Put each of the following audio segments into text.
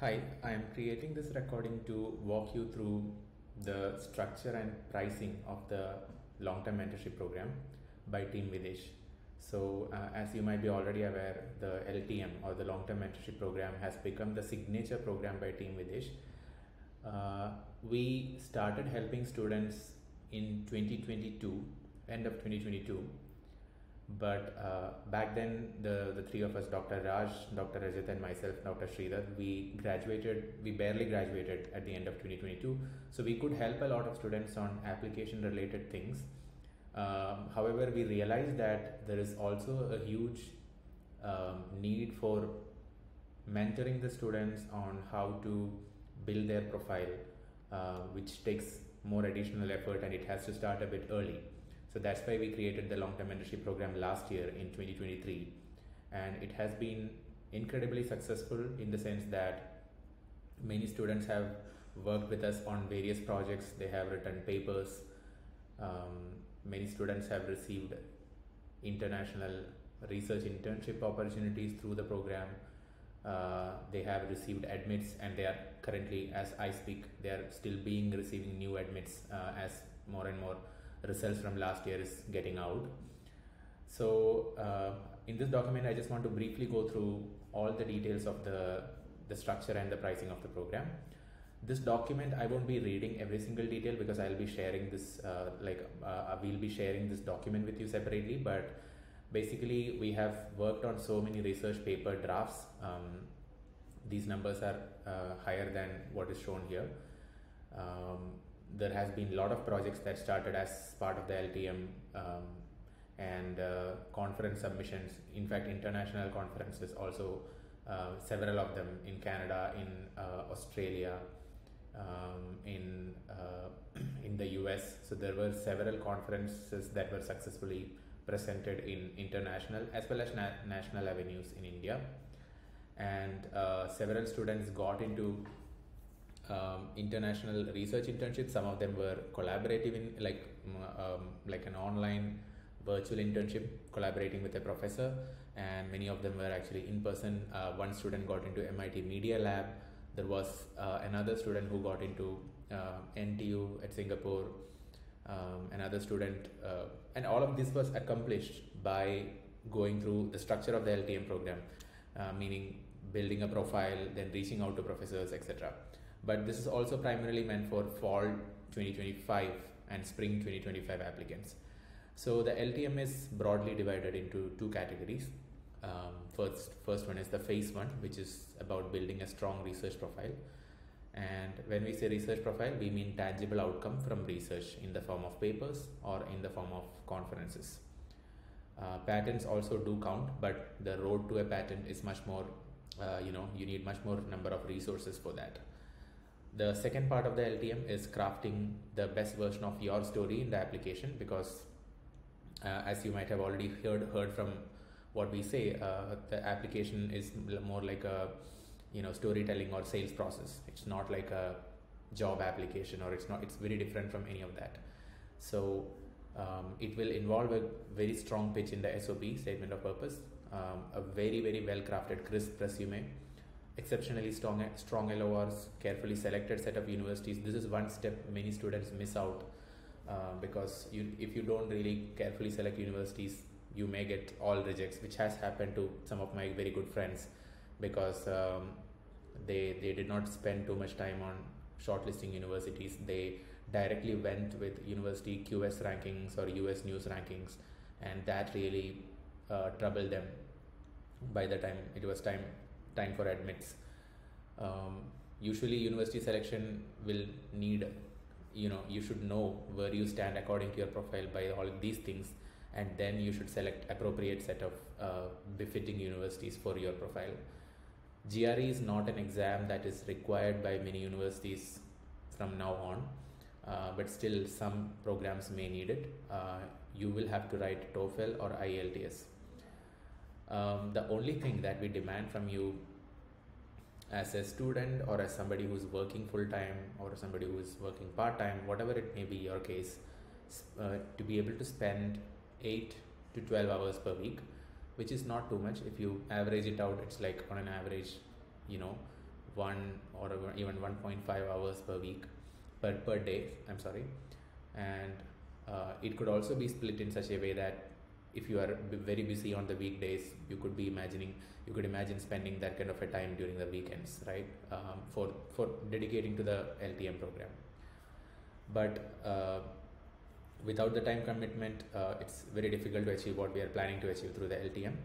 Hi, I am creating this recording to walk you through the structure and pricing of the long-term mentorship program by Team Videsh. So, uh, as you might be already aware, the LTM or the long-term mentorship program has become the signature program by Team Videsh. Uh, we started helping students in 2022, end of 2022, but uh, back then the the three of us dr raj dr rajat and myself dr sridhar we graduated we barely graduated at the end of 2022 so we could help a lot of students on application related things. Um, however we realized that there is also a huge um, need for mentoring the students on how to build their profile uh, which takes more additional effort and it has to start a bit early so that's why we created the long-term mentorship program last year in 2023. And it has been incredibly successful in the sense that many students have worked with us on various projects. They have written papers. Um, many students have received international research internship opportunities through the program. Uh, they have received admits and they are currently, as I speak, they are still being receiving new admits uh, as more and more results from last year is getting out. So uh, in this document, I just want to briefly go through all the details of the, the structure and the pricing of the program. This document, I won't be reading every single detail because I'll be sharing this, uh, like uh, we'll be sharing this document with you separately, but basically we have worked on so many research paper drafts. Um, these numbers are uh, higher than what is shown here. Um, there has been a lot of projects that started as part of the LTM um, and uh, conference submissions. In fact, international conferences also, uh, several of them in Canada, in uh, Australia, um, in uh, in the US. So there were several conferences that were successfully presented in international as well as na national avenues in India, and uh, several students got into um, international research internships. Some of them were collaborative in like um, like an online virtual internship, collaborating with a professor, and many of them were actually in person. Uh, one student got into MIT Media Lab. There was uh, another student who got into uh, NTU at Singapore. Um, another student, uh, and all of this was accomplished by going through the structure of the LTM program, uh, meaning building a profile, then reaching out to professors, etc but this is also primarily meant for fall 2025 and spring 2025 applicants. So the LTM is broadly divided into two categories. Um, first, first one is the phase one, which is about building a strong research profile. And when we say research profile, we mean tangible outcome from research in the form of papers or in the form of conferences. Uh, patents also do count, but the road to a patent is much more, uh, you know, you need much more number of resources for that. The second part of the LTM is crafting the best version of your story in the application because uh, as you might have already heard heard from what we say, uh, the application is more like a you know storytelling or sales process. It's not like a job application or it's not. It's very different from any of that. So um, it will involve a very strong pitch in the SOP statement of purpose, um, a very very well crafted crisp resume exceptionally strong, strong LORs, carefully selected set of universities. This is one step many students miss out uh, because you, if you don't really carefully select universities, you may get all rejects, which has happened to some of my very good friends because um, they, they did not spend too much time on shortlisting universities. They directly went with university QS rankings or US news rankings, and that really uh, troubled them by the time it was time time for admits. Um, usually university selection will need, you know, you should know where you stand according to your profile by all these things and then you should select appropriate set of uh, befitting universities for your profile. GRE is not an exam that is required by many universities from now on, uh, but still some programs may need it. Uh, you will have to write TOEFL or IELTS. Um, the only thing that we demand from you as a student or as somebody who's working full time or somebody who's working part time, whatever it may be your case, uh, to be able to spend 8 to 12 hours per week, which is not too much. If you average it out, it's like on an average, you know, one or even 1.5 hours per week per, per day i'm sorry and uh, it could also be split in such a way that if you are very busy on the weekdays you could be imagining you could imagine spending that kind of a time during the weekends right um, for for dedicating to the ltm program but uh, without the time commitment uh, it's very difficult to achieve what we are planning to achieve through the ltm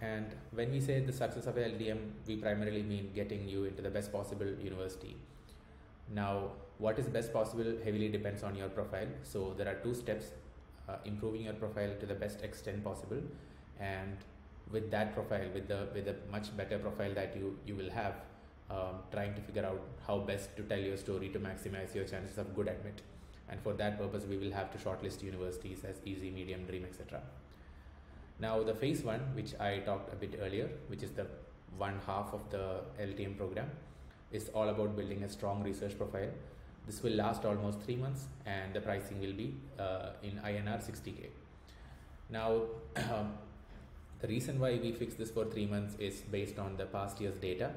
and when we say the success of LTM, we primarily mean getting you into the best possible university. Now, what is best possible heavily depends on your profile. So there are two steps: uh, improving your profile to the best extent possible, and with that profile, with the with a much better profile that you you will have, um, trying to figure out how best to tell your story to maximize your chances of good admit. And for that purpose, we will have to shortlist universities as easy, medium, dream, etc. Now the phase one, which I talked a bit earlier, which is the one half of the LTM program, is all about building a strong research profile. This will last almost three months, and the pricing will be uh, in INR 60k. Now, the reason why we fixed this for three months is based on the past year's data.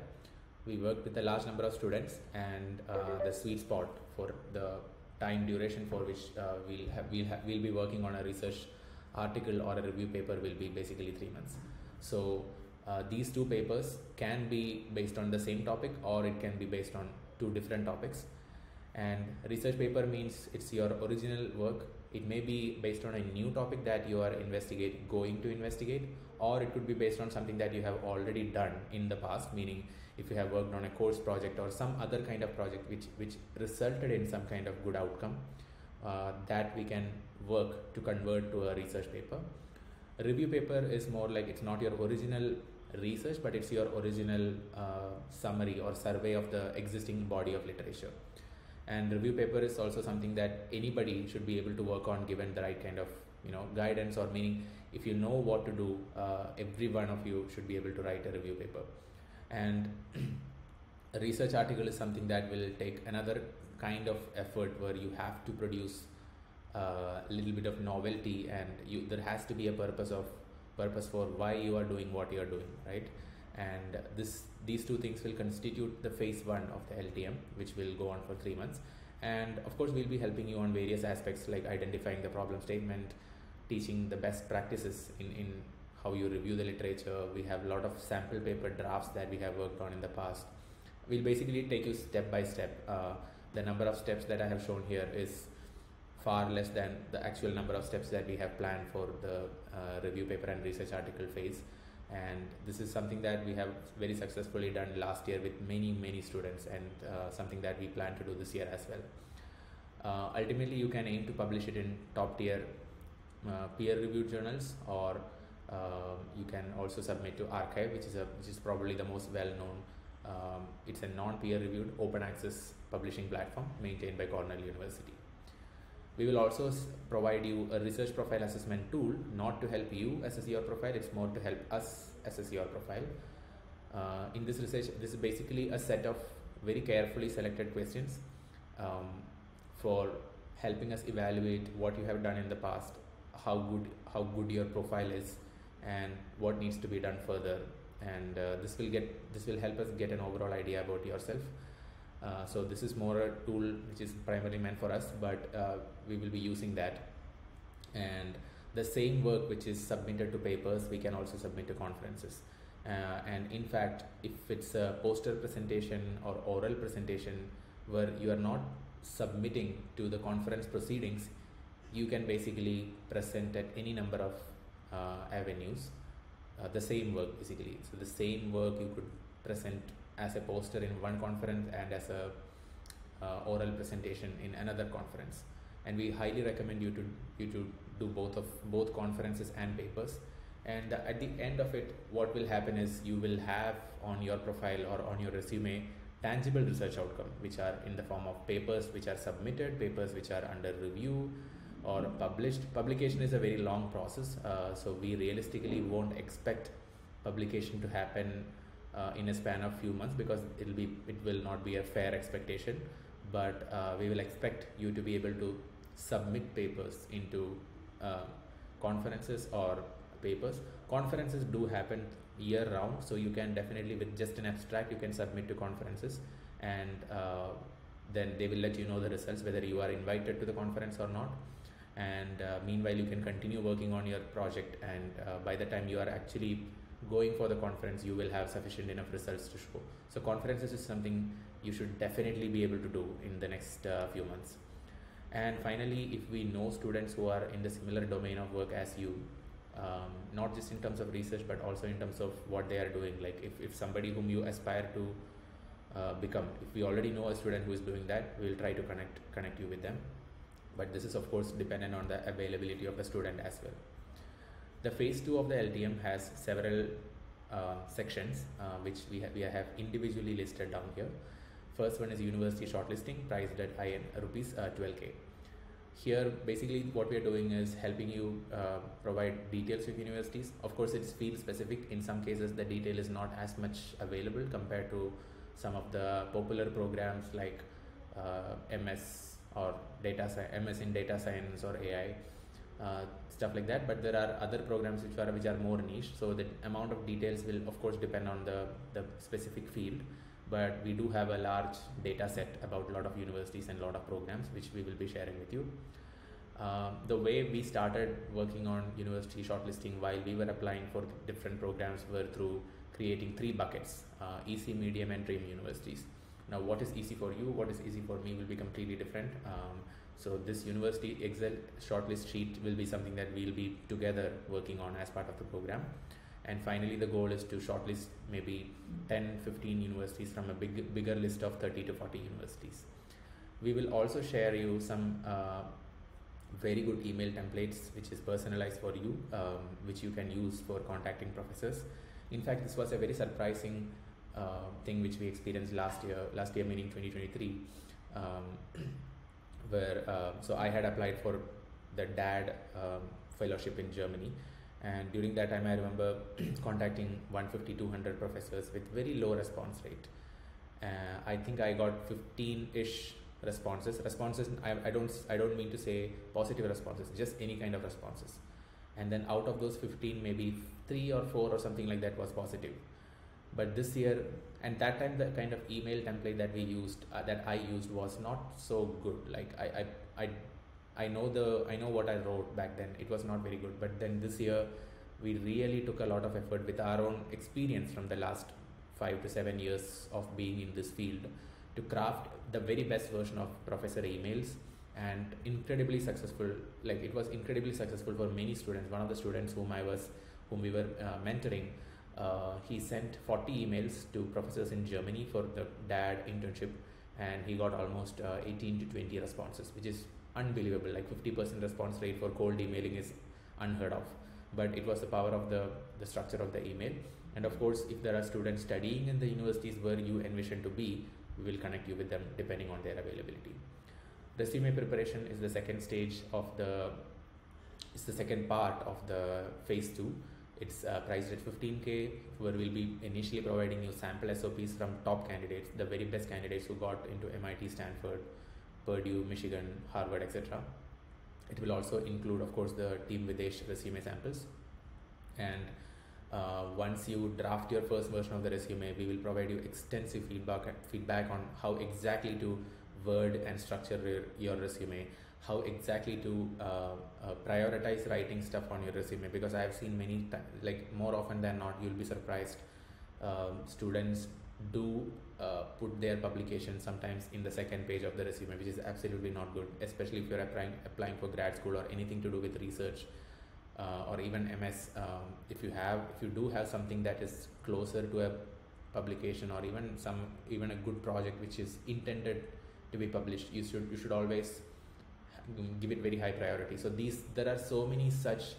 We worked with a large number of students, and uh, the sweet spot for the time duration for which uh, we'll have we'll, ha- we'll be working on a research article or a review paper will be basically three months. So uh, these two papers can be based on the same topic or it can be based on two different topics. And research paper means it's your original work. It may be based on a new topic that you are investigate going to investigate, or it could be based on something that you have already done in the past. Meaning, if you have worked on a course project or some other kind of project which which resulted in some kind of good outcome, uh, that we can work to convert to a research paper. A review paper is more like it's not your original research, but it's your original uh, summary or survey of the existing body of literature. And review paper is also something that anybody should be able to work on given the right kind of you know guidance or meaning. If you know what to do uh, every one of you should be able to write a review paper. And a research article is something that will take another kind of effort where you have to produce a little bit of novelty and you there has to be a purpose of purpose for why you are doing what you are doing right and this these two things will constitute the phase one of the LTM which will go on for three months. And of course we'll be helping you on various aspects like identifying the problem statement teaching the best practices in, in how you review the literature. We have a lot of sample paper drafts that we have worked on in the past. We'll basically take you step by step. Uh, the number of steps that i have shown here is far less than the actual number of steps that we have planned for the uh, review paper and research article phase and this is something that we have very successfully done last year with many many students and uh, something that we plan to do this year as well. Uh, ultimately you can aim to publish it in top tier uh, peer reviewed journals or uh, you can also submit to arXiv which is a which is probably the most well known um, it's a non peer reviewed open access publishing platform maintained by cornell university we will also provide you a research profile assessment tool, not to help you assess your profile, it's more to help us assess your profile. Uh, in this research, this is basically a set of very carefully selected questions um, for helping us evaluate what you have done in the past, how good how good your profile is, and what needs to be done further. And uh, this will get this will help us get an overall idea about yourself. Uh, so this is more a tool which is primarily meant for us, but uh, we will be using that. And the same work which is submitted to papers, we can also submit to conferences. Uh, and in fact, if it's a poster presentation or oral presentation where you are not submitting to the conference proceedings, you can basically present at any number of uh, avenues uh, the same work basically. So the same work you could present as a poster in one conference and as a uh, oral presentation in another conference. And we highly recommend you to you to do both of both conferences and papers. And at the end of it what will happen is you will have on your profile or on your resume tangible research outcome which are in the form of papers which are submitted papers which are under review or published. Publication is a very long process uh, so we realistically won't expect publication to happen uh, in a span of few months because it'll be it will not be a fair expectation. But uh, we will expect you to be able to submit papers into uh, conferences or papers. Conferences do happen year round so you can definitely with just an abstract you can submit to conferences. And uh, then they will let you know the results whether you are invited to the conference or not. And uh, meanwhile you can continue working on your project. And uh, by the time you are actually going for the conference you will have sufficient enough results to show. So conferences is something you should definitely be able to do in the next uh, few months. And finally if we know students who are in the similar domain of work as you um, not just in terms of research but also in terms of what they are doing like if, if somebody whom you aspire to uh, become if we already know a student who is doing that we'll try to connect connect you with them. But this is of course dependent on the availability of the student as well the phase 2 of the LTM has several uh, sections uh, which we, we have individually listed down here. First one is university shortlisting priced at IN rupees 12k uh, here basically what we are doing is helping you uh, provide details with universities. Of course it's field specific. In some cases the detail is not as much available compared to some of the popular programs like uh, ms or data ms in data science or ai stuff like that but there are other programs which are which are more niche so the amount of details will of course depend on the the specific field but we do have a large data set about a lot of universities and a lot of programs which we will be sharing with you. Um, the way we started working on university shortlisting while we were applying for different programs were through creating three buckets uh, easy, medium, and dream universities. Now, what is easy for you, what is easy for me will be completely different. Um, so, this university Excel shortlist sheet will be something that we'll be together working on as part of the program. And finally the goal is to shortlist maybe 10 15 universities from a big bigger list of 30 to 40 universities. We will also share you some uh, very good email templates which is personalized for you um, which you can use for contacting professors. In fact this was a very surprising uh, thing which we experienced last year last year meaning 2023 um, where uh, so i had applied for the DAAD um, fellowship in germany. And during that time i remember contacting 150 200 professors with very low response rate. Uh, i think i got 15ish responses. Responses I, I don't i don't mean to say positive responses just any kind of responses. And then out of those 15 maybe 3 or 4 or something like that was positive. But this year and that time the kind of email template that we used uh, that i used was not so good. Like I, I i I know the I know what I wrote back then. It was not very good, but then this year we really took a lot of effort with our own experience from the last five to seven years of being in this field to craft the very best version of professor emails. And incredibly successful like it was incredibly successful for many students. One of the students whom i was whom we were uh, mentoring uh, he sent 40 emails to professors in germany for the DAAD internship and he got almost uh, 18 to 20 responses which is unbelievable. Like 50% response rate for cold emailing is unheard of. But it was the power of the the structure of the email. And of course if there are students studying in the universities where you envision to be we will connect you with them depending on their availability. Resume preparation is the second stage of the it's the second part of the phase 2 it's uh, priced at 15k where we'll be initially providing you sample sops from top candidates the very best candidates who got into mit stanford Purdue, Michigan, Harvard, etc. It will also include, of course, the Team Videsh resume samples. And uh, once you draft your first version of the resume, we will provide you extensive feedback feedback on how exactly to word and structure your, your resume, how exactly to uh, uh, prioritize writing stuff on your resume. Because I have seen many, like more often than not, you'll be surprised. Um, students do uh, put their publication sometimes in the second page of the resume, which is absolutely not good, especially if you're applying applying for grad school or anything to do with research uh, or even MS. Um, if you have, if you do have something that is closer to a publication or even some even a good project which is intended to be published, you should you should always give it very high priority. So these there are so many such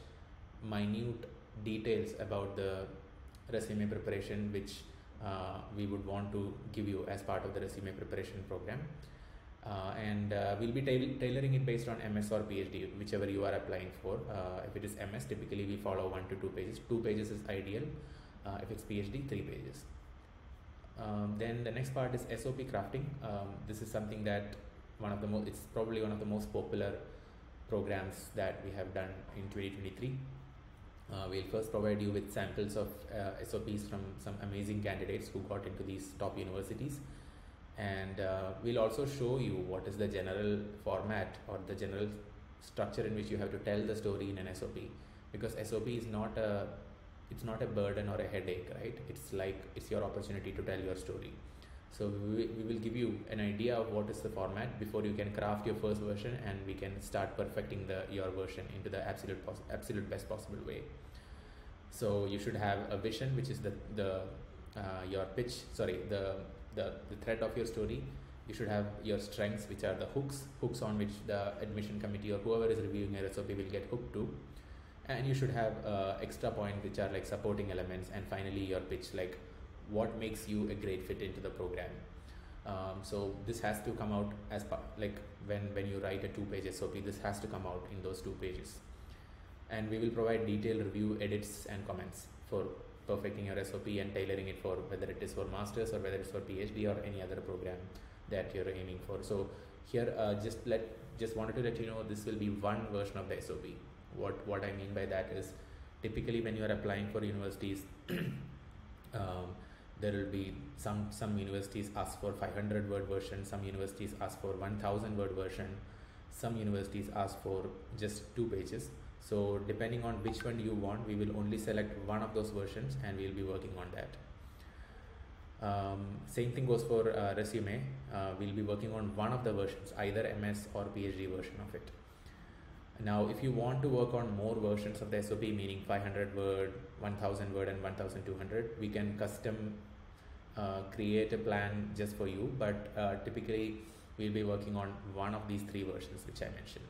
minute details about the resume preparation which uh, we would want to give you as part of the resume preparation program. Uh, and uh, we'll be ta- tailoring it based on MS or PhD, whichever you are applying for. Uh, if it is MS, typically we follow one to two pages. Two pages is ideal. Uh, if it's PhD, three pages. Um, then the next part is SOP crafting. Um, this is something that one of the most, it's probably one of the most popular programs that we have done in 2023. Uh, we'll first provide you with samples of uh, SOPs from some amazing candidates who got into these top universities. And uh, we'll also show you what is the general format or the general structure in which you have to tell the story in an SOP. Because SOP is not a it's not a burden or a headache, right? It's like it's your opportunity to tell your story. So we, we will give you an idea of what is the format before you can craft your first version and we can start perfecting the your version into the absolute absolute best possible way. So you should have a vision, which is the the uh, your pitch. Sorry, the, the the thread of your story. You should have your strengths, which are the hooks, hooks on which the admission committee or whoever is reviewing your SOP will get hooked to and you should have uh, extra points which are like supporting elements and finally your pitch like what makes you a great fit into the program. Um, so this has to come out as pa- like when when you write a two page sop this has to come out in those two pages. And we will provide detailed review edits and comments for perfecting your sop and tailoring it for whether it is for masters or whether it's for phd or any other program that you're aiming for. So here uh, just let just wanted to let you know this will be one version of the sop what what I mean by that is typically when you are applying for universities um, there will be some some universities ask for 500 word version some universities ask for 1000 word version some universities ask for just two pages. So depending on which one you want we will only select one of those versions and we'll be working on that. Um, same thing goes for uh, resume. Uh, we'll be working on one of the versions either ms or phd version of it now, if you want to work on more versions of the SOP, meaning 500 word, 1000 word, and 1200, we can custom uh, create a plan just for you. But uh, typically, we'll be working on one of these three versions which I mentioned.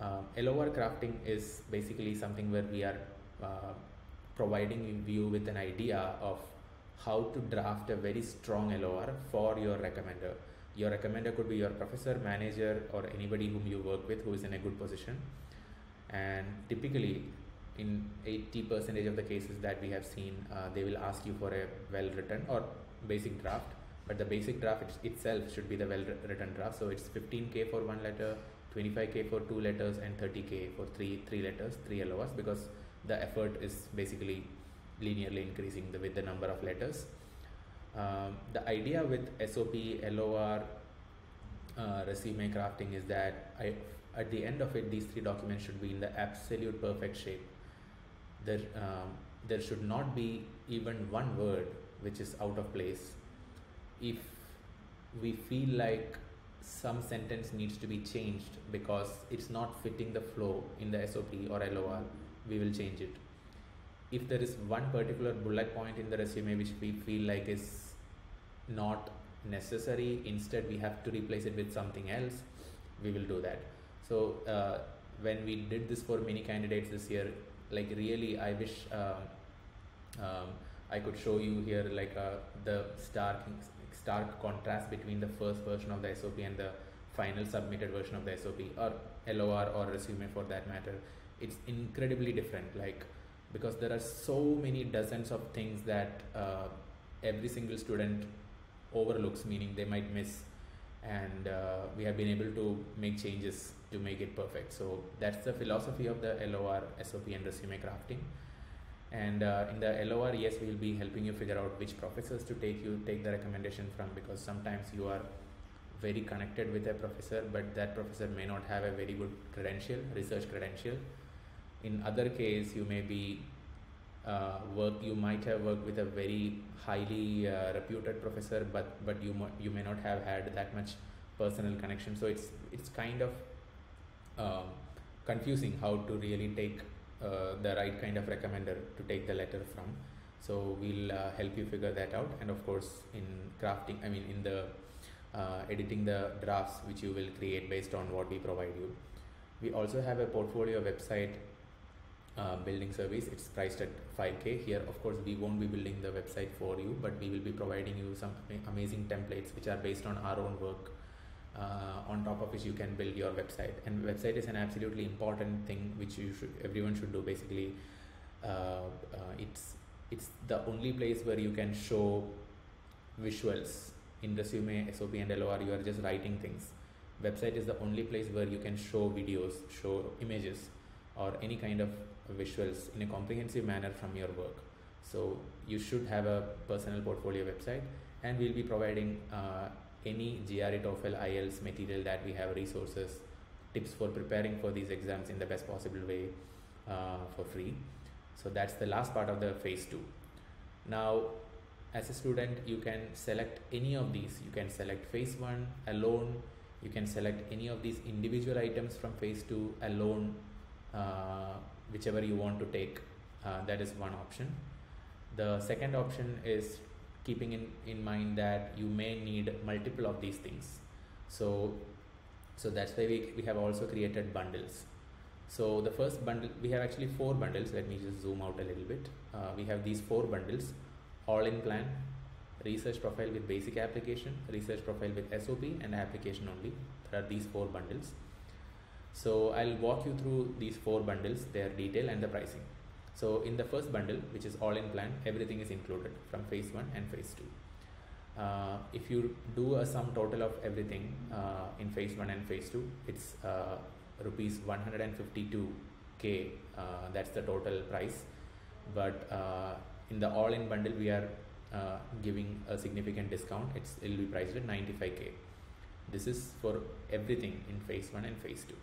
Um, LOR crafting is basically something where we are uh, providing you with an idea of how to draft a very strong LOR for your recommender your recommender could be your professor manager or anybody whom you work with who is in a good position. And typically in 80 percentage of the cases that we have seen uh, they will ask you for a well written or basic draft. But the basic draft itself should be the well written draft. So it's 15k for one letter 25k for two letters and 30k for three three letters three LORs because the effort is basically linearly increasing the, with the number of letters um, the idea with SOP, LOR, uh, resume crafting is that I, at the end of it, these three documents should be in the absolute perfect shape. There, um, there should not be even one word which is out of place. If we feel like some sentence needs to be changed because it's not fitting the flow in the SOP or LOR, we will change it. If there is one particular bullet point in the resume which we feel like is not necessary. Instead we have to replace it with something else. We will do that. So uh, when we did this for many candidates this year like really i wish um, um, i could show you here like uh, the stark stark contrast between the first version of the sop and the final submitted version of the sop or lor or resume for that matter. It's incredibly different like because there are so many dozens of things that uh, every single student overlooks, meaning they might miss, and uh, we have been able to make changes to make it perfect. So that's the philosophy of the LOR, SOP, and resume crafting. And uh, in the LOR, yes, we will be helping you figure out which professors to take you take the recommendation from because sometimes you are very connected with a professor, but that professor may not have a very good credential, research credential. In other case, you may be uh, work you might have worked with a very highly uh, reputed professor but but you you may not have had that much personal connection. So it's it's kind of um, confusing how to really take uh, the right kind of recommender to take the letter from. So we'll uh, help you figure that out. And of course in crafting i mean in the uh, editing the drafts which you will create based on what we provide you. We also have a portfolio website uh, building service. It's priced at 5k here of course we won't be building the website for you but we will be providing you some amazing templates which are based on our own work uh, on top of which you can build your website. And website is an absolutely important thing which you should everyone should do. Basically uh, uh it's it's the only place where you can show visuals. In resume sop and lor you are just writing things. Website is the only place where you can show videos show images or any kind of visuals in a comprehensive manner from your work. So you should have a personal portfolio website and we'll be providing uh, any GRE TOEFL IELTS material that we have resources, tips for preparing for these exams in the best possible way uh, for free. So that's the last part of the phase two. Now, as a student, you can select any of these. You can select phase one alone. You can select any of these individual items from phase two alone, whichever you want to take. Uh, that is one option. The second option is keeping in, in mind that you may need multiple of these things. So, so that's why we, we have also created bundles. So the first bundle, we have actually four bundles. Let me just zoom out a little bit. Uh, we have these four bundles, all in plan, research profile with basic application, research profile with SOP and application only. There are these four bundles. So I'll walk you through these four bundles, their detail and the pricing. So in the first bundle, which is all in plan, everything is included from phase one and phase two. Uh, if you do a sum total of everything uh, in phase one and phase two, it's uh, rupees 152k. Uh, that's the total price. But uh, in the all-in bundle, we are uh, giving a significant discount. It's it'll be priced at 95k. This is for everything in phase one and phase two.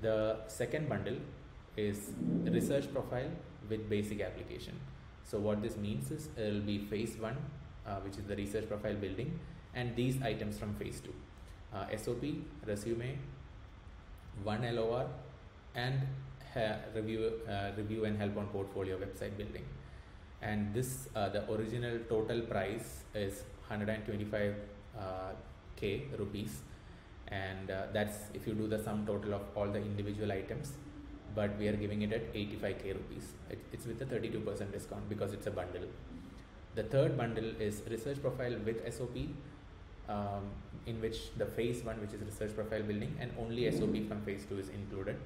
The second bundle is research profile with basic application. So what this means is it will be phase one, uh, which is the research profile building, and these items from phase two, uh, SOP, resume, one LOR, and review, uh, review and help on portfolio website building. And this, uh, the original total price is 125k uh, rupees, and uh, that's if you do the sum total of all the individual items but we are giving it at 85k rupees. It, it's with a 32% discount because it's a bundle. The third bundle is research profile with SOP, um, in which the phase one, which is research profile building, and only SOP from phase two is included.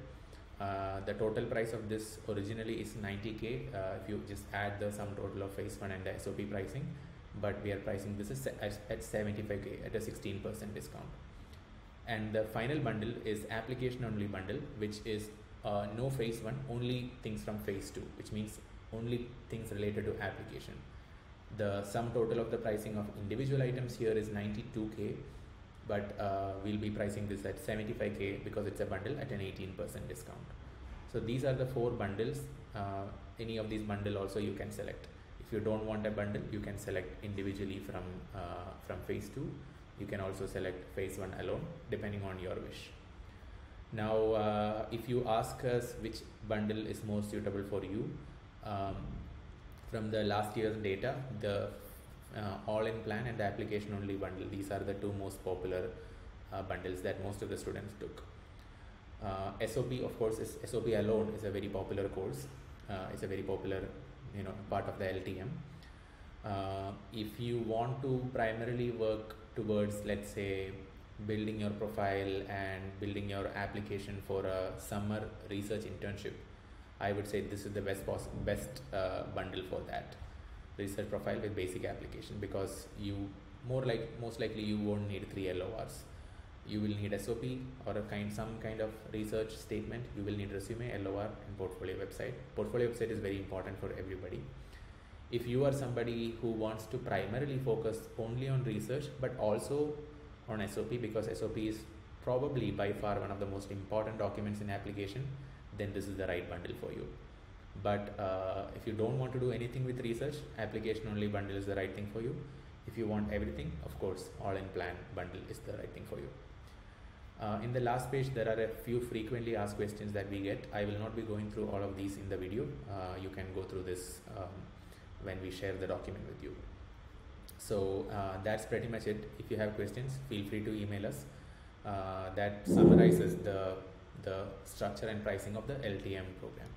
Uh, the total price of this originally is 90k uh, if you just add the sum total of phase one and the SOP pricing, but we are pricing this at 75k at a 16% discount. And the final bundle is application only bundle, which is uh, no phase one, only things from phase two, which means only things related to application. The sum total of the pricing of individual items here is 92k, but uh, we'll be pricing this at 75k because it's a bundle at an 18% discount. So these are the four bundles. Uh, any of these bundle also you can select. If you don't want a bundle, you can select individually from uh, from phase two. You can also select phase one alone, depending on your wish. Now, uh, if you ask us which bundle is most suitable for you, um, from the last year's data, the uh, all-in plan and the application only bundle, these are the two most popular uh, bundles that most of the students took. Uh, SOP, of course, is SOP alone is a very popular course. Uh, it's a very popular, you know, part of the LTM. Uh, if you want to primarily work towards, let's say, building your profile and building your application for a summer research internship. I would say this is the best possible best uh, bundle for that. Research profile with basic application because you more like most likely you won't need three lors you will need sop or a kind some kind of research statement. You will need resume lor and portfolio website. Portfolio website is very important for everybody if you are somebody who wants to primarily focus only on research but also on SOP because SOP is probably by far one of the most important documents in application, then this is the right bundle for you. But uh, if you don't want to do anything with research, application only bundle is the right thing for you. If you want everything, of course, all in plan bundle is the right thing for you. Uh, in the last page, there are a few frequently asked questions that we get. I will not be going through all of these in the video. Uh, you can go through this um, when we share the document with you. So uh, that's pretty much it. If you have questions, feel free to email us. Uh, that summarizes the, the structure and pricing of the LTM program.